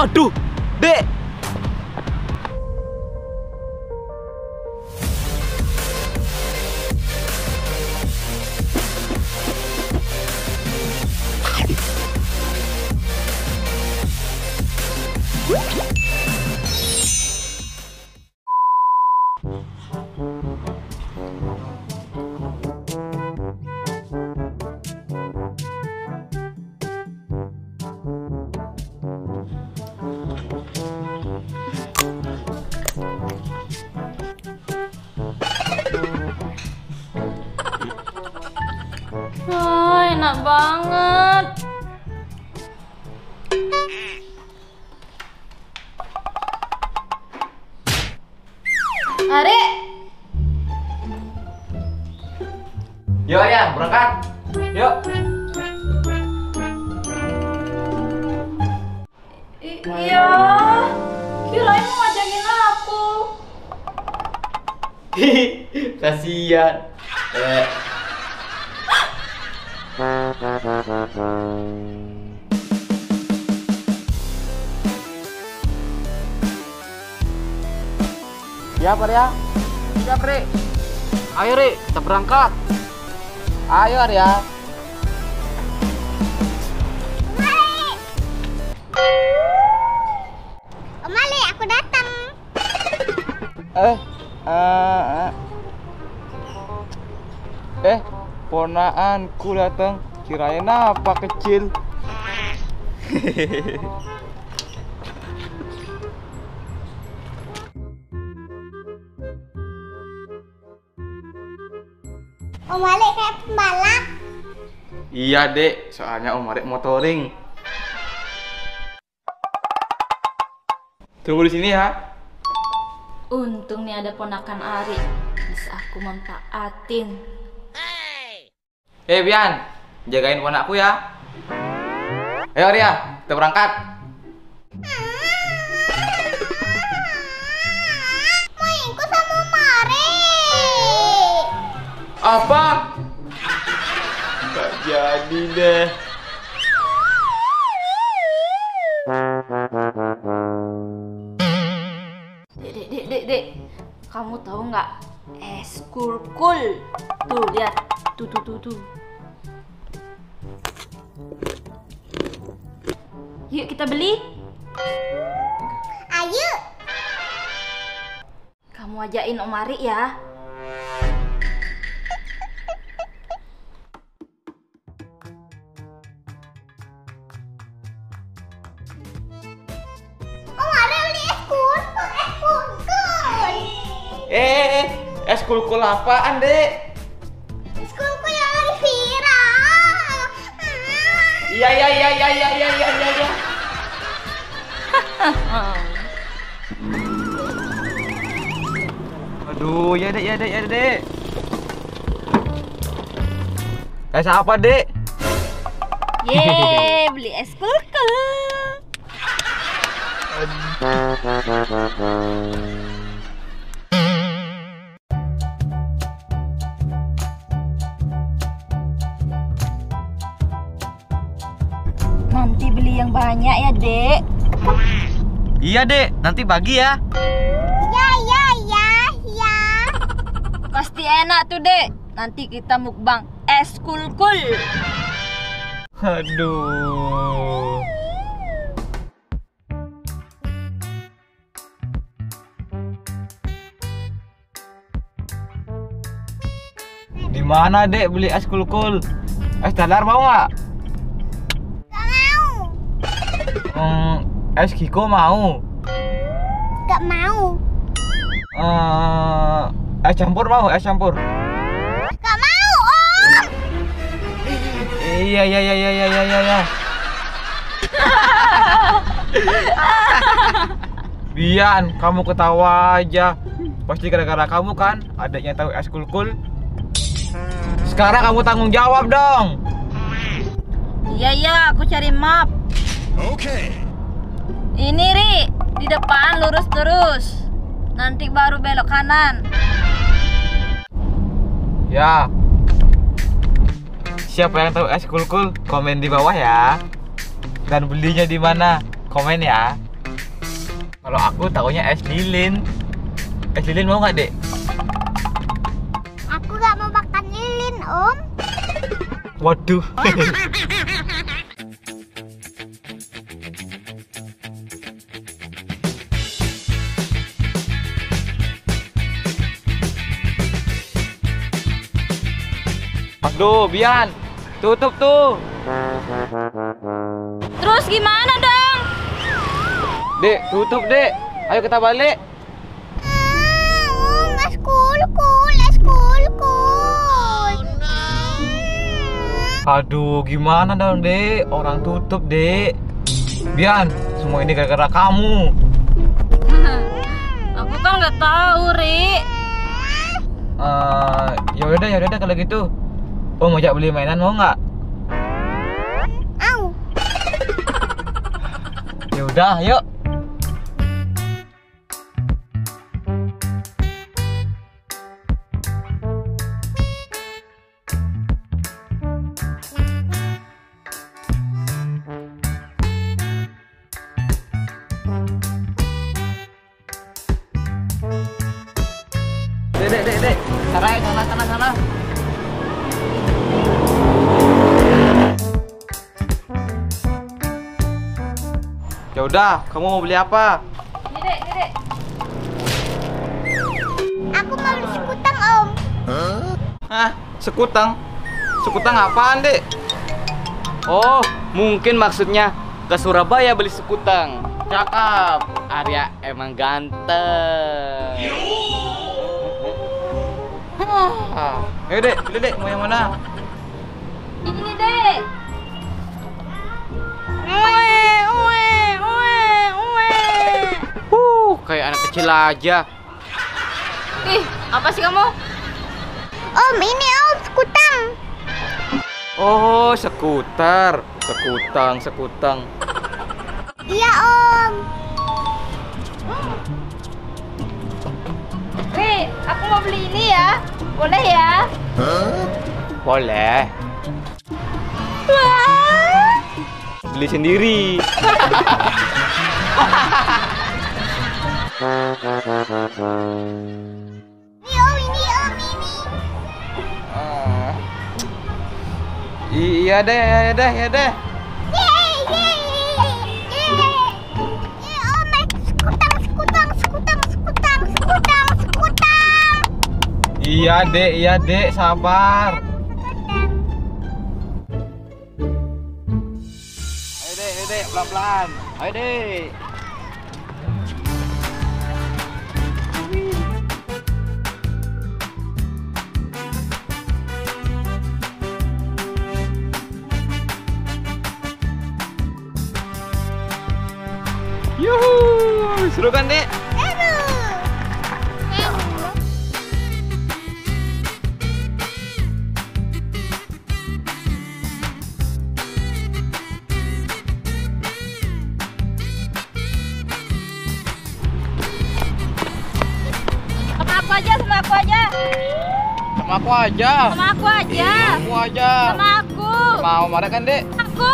Oh, Aduh, Dek. Enak banget. Are, Yuk ya, berangkat. Yuk. Iya. Kirain mau ngajakin aku. Kasihan. Eh, Siap, Arya? Siap, Ri. Ayo, Ri, kita berangkat. Ayo, Arya. Om Ali, aku datang. Eh, eh, eh. eh, ponaanku datang. Kirain apa kecil? Om Ali kayak pembalap. Iya, Dek. Soalnya Om Arek motoring. Tunggu di sini ya. Untung nih ada ponakan Ari. Bisa aku manfaatin. Eh, Bian. Jagain ponakku ya. Ayo, Arya. Kita berangkat. Mau ikut sama Mari. Apa? Gak jadi deh. Dek, dek, dek, dek. Kamu tahu nggak? Es kulkul. Tuh, lihat. Tuh, tuh, tuh, tuh. Yuk kita beli. Ayo. Kamu ajain Om Ari ya. Om Mari beli es kulkul, es kulkul. Eh, eh, eh. Es kulkul apaan, Dek? Iya, iya iya iya iya iya iya iya iya. Aduh, ya dek, ya dek, ya dek. Es apa dek? Ye, beli es kulku. Beli yang banyak ya, Dek. Iya dek, nanti bagi ya. Ya, ya, ya, ya. Pasti enak tuh, Dek. Nanti kita mukbang es kulkul. Aduh. Di mana dek beli es kulkul? Es teler mau nggak? Hmm, es kiko mau. Gak mau. Eh, es campur mau, es campur. Gak mau, Om. Iya iya iya iya iya iya iya. iya. Bian, kamu ketawa aja. Pasti gara-gara kamu kan adanya tahu es kulkul. Sekarang kamu tanggung jawab dong. Iya, iya, aku cari map. Okay. Ini, Ri. Di depan lurus terus. Nanti baru belok kanan. Ya. Siapa yang tahu es kulkul? Komen di bawah ya. Dan belinya di mana? Komen ya. Kalau aku tahunya es lilin. Es lilin mau nggak, Dek? Aku gak mau makan lilin, Om. Waduh. Aduh, Bian. Tutup tuh. Terus gimana dong? Dek, tutup, Dek. Ayo kita balik. Ah, es cool, cool, cool, cool. Aduh, gimana dong, Dek? Orang tutup, Dek. Bian, semua ini gara-gara kamu. Aku kan nggak tahu, Ri. Eh, ya udah, ya udah kalau gitu. Om ajak beli mainan mau nggak? Au. Ya udah, yuk. Dek, dek, dek, dek. Sana, sana, sana, sana. Udah, kamu mau beli apa? Ini dek, ini dek. Aku mau beli sekutang, Om. Hah, sekutang? Sekutang apaan, Dek? Oh, mungkin maksudnya ke Surabaya beli sekutang. Cakep. Arya emang ganteng. Ah, ayo, Dek, beli, Dek. Mau yang mana? Ini dek. Huh, kayak anak kecil aja. Ih, apa sih kamu? Om, ini Om, sekutang. Oh, skuter. Sekutang, sekutang. Iya, Om. Ri, aku mau beli ini ya. Boleh ya? Boleh. Beli sendiri. Ini Om, ini Om, ini. Iya deh, ya deh, ya deh. Iya, Dek, iya, Dek, sabar. Ayo, Dek, ayo, Dek, pelan-pelan. Ayo, Dek. Yuhu, seru kan, Dek? Seru. Sama aku aja, sama aku aja. Sama aku aja. Sama aku aja. Aku aja. Sama aku. Mau marah kan, Dek? Aku.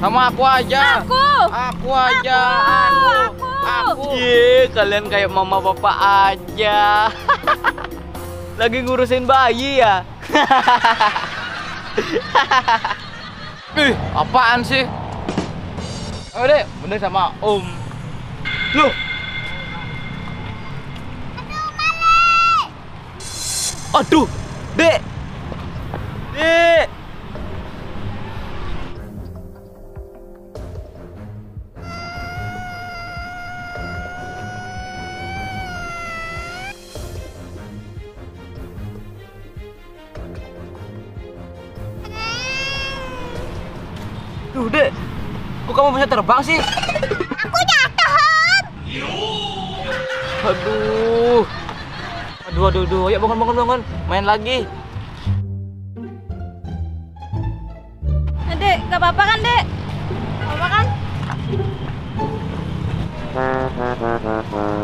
Sama aku aja. Aku. Aku aja. Aku, Aku. aku. Ye, kalian kayak mama papa aja. Lagi ngurusin bayi ya? Ih, apaan sih? Oh, Dek, bener sama Om. Loh, Aduh, Dek. Dek. Duh, Dek. Kok kamu bisa terbang sih? Aku jatuh, Om. Aduh. Aduh, aduh, aduh. Ayo bangun, bangun, bangun. Main lagi. Dek, gak apa-apa kan, Dek? Apa kan?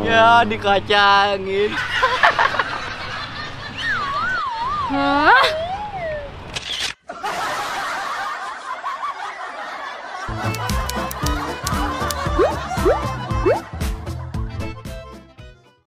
Ya, dikacangin. Hah?